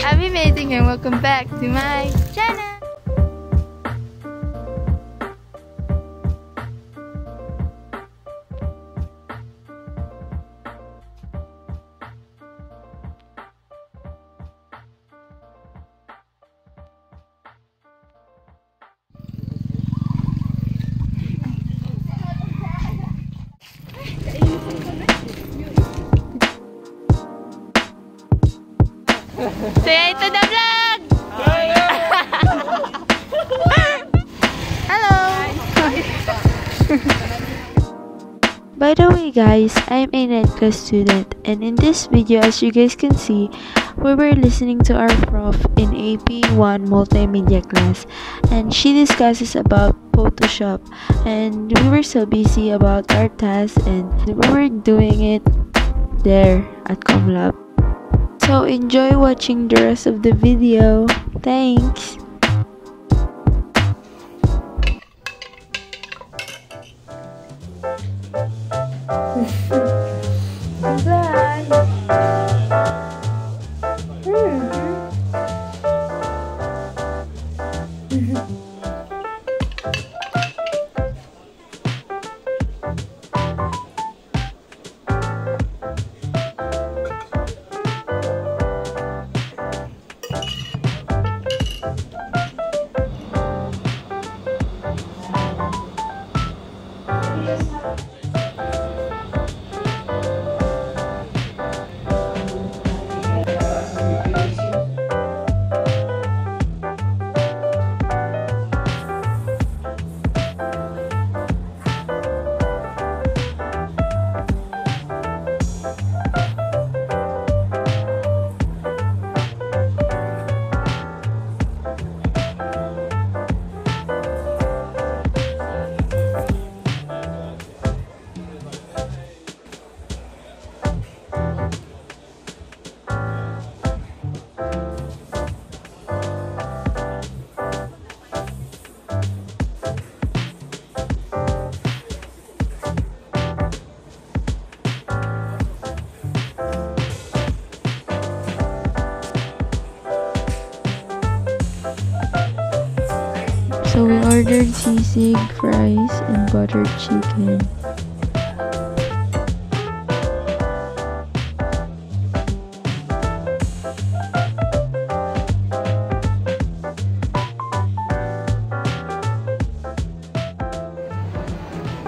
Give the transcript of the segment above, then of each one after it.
Abby Amazing and welcome back to my Say hi to the vlog! Hello! By the way guys, I'm a NETCA student and in this video as you guys can see, we were listening to our prof in AP1 multimedia class and she discusses about Photoshop and we were so busy about our task and we were doing it there at ComLab. So enjoy watching the rest of the video. Thanks! Ordered sisig, fries, and buttered chicken.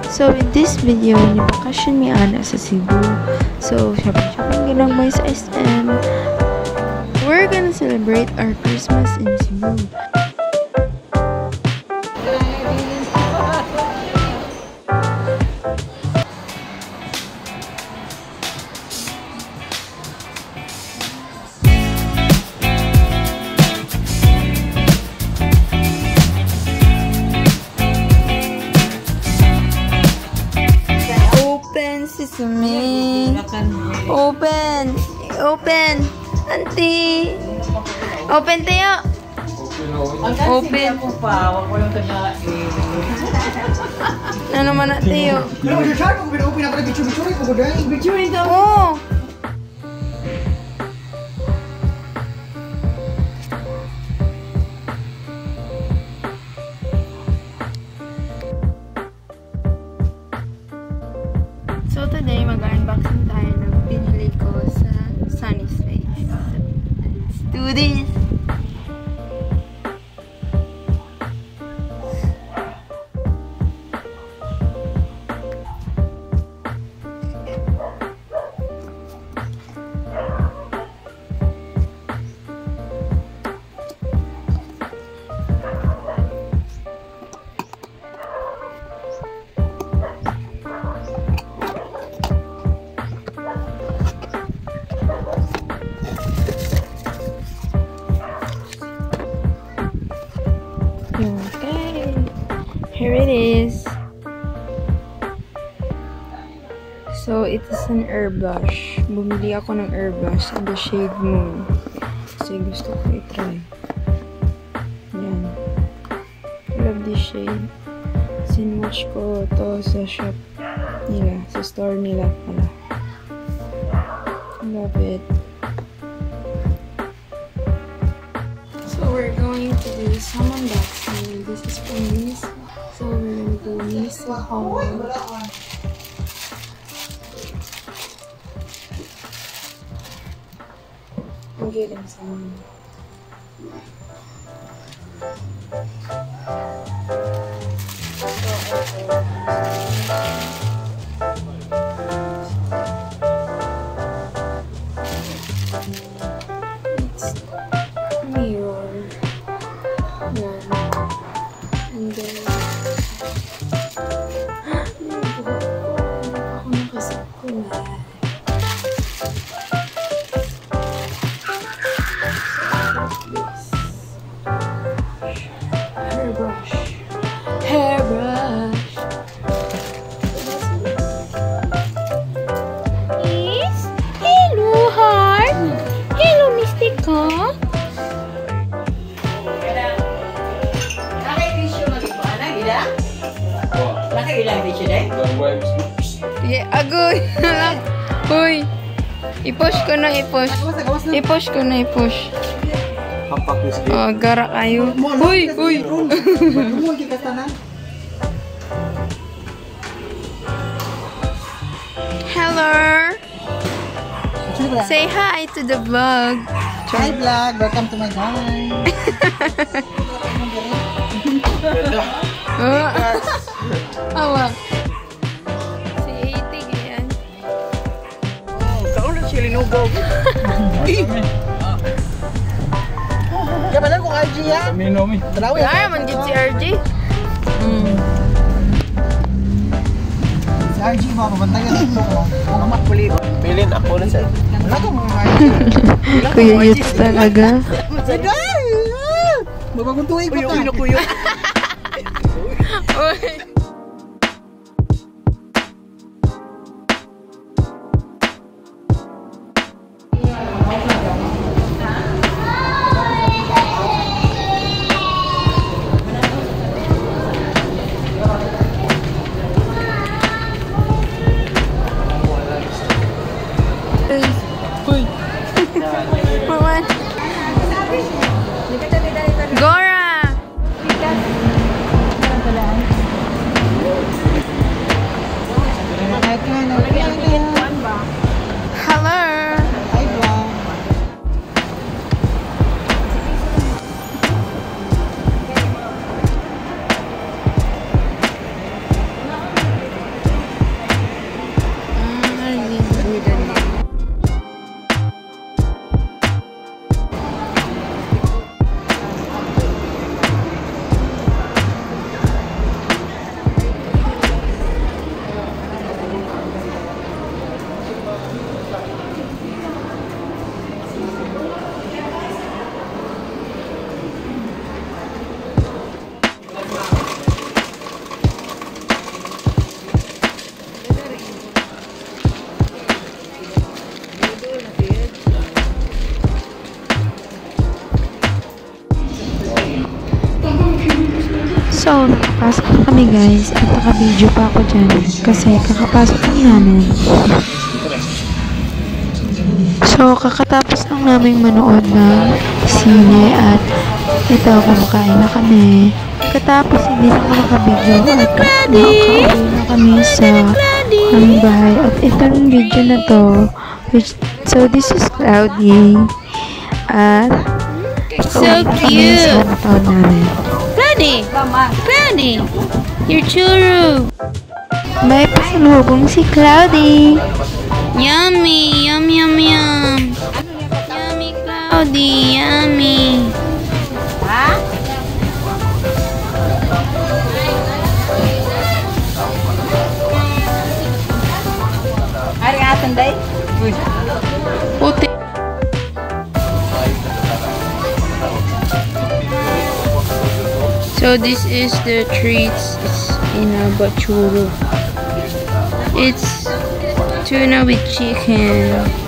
So in this video, nibakasyon mi ana sa Cebu. So, shopping-shopping ginagmay sa SM. We're gonna celebrate our Christmas in Cebu. Sesame. Open. Open. Auntie. Open tayo. Open. ko ko Ano naman na tayo? Pero sa pinuupin ako na kung dahil bichu ito. Oo. Here it is. So, it is an airbrush. Bumili ako ng airbrush in the shade Moon. Kasi gusto ko i-try. Yan. I love this shade. Sinwatch ko to sa shop nila. Sa store nila pala. Love it. So we're going to do some unboxing. This is from Miss. mempunyai sehormat mungkin sama Yeah, agoy. Uy. I-push ko na, i-push. I-push ko na, i-push. Hapak Oh, gara kayo. Uy, uy. Mo kita tanan. Hello. Say hi to the vlog. Hi vlog, welcome to my guys. Oh. Awa. Siya linugaw. Kaya pala kung RG ya. Mino mi. Dalawi. Wala naman din si RJ. Mm. Si RG dito ko. Kung amak puli. Pilin ako na sa. Wala ko mga RG. Kuya Yutz talaga. Sagay! Mabagong tuwi ko ta. Kuyo, Uy. Uy. Hola, So, nakapasok na kami guys at naka-video pa ako dyan kasi kakapasok lang namin. So, kakatapos lang namin manood ng sine at ito, kumakain na kami. Katapos, hindi na ako naka-video at nakauwi na kami sa aming bahay. At itong video na to, which, so this is Cloudy. At, So kami sa cute. namin. Cloudy. Cloudy. Your churu. May pasalubong si Cloudy. Yummy. Yum, yum, yum. Yummy, Cloudy. Yummy. Puti. So this is the treats. It's in a bachuro. It's tuna with chicken.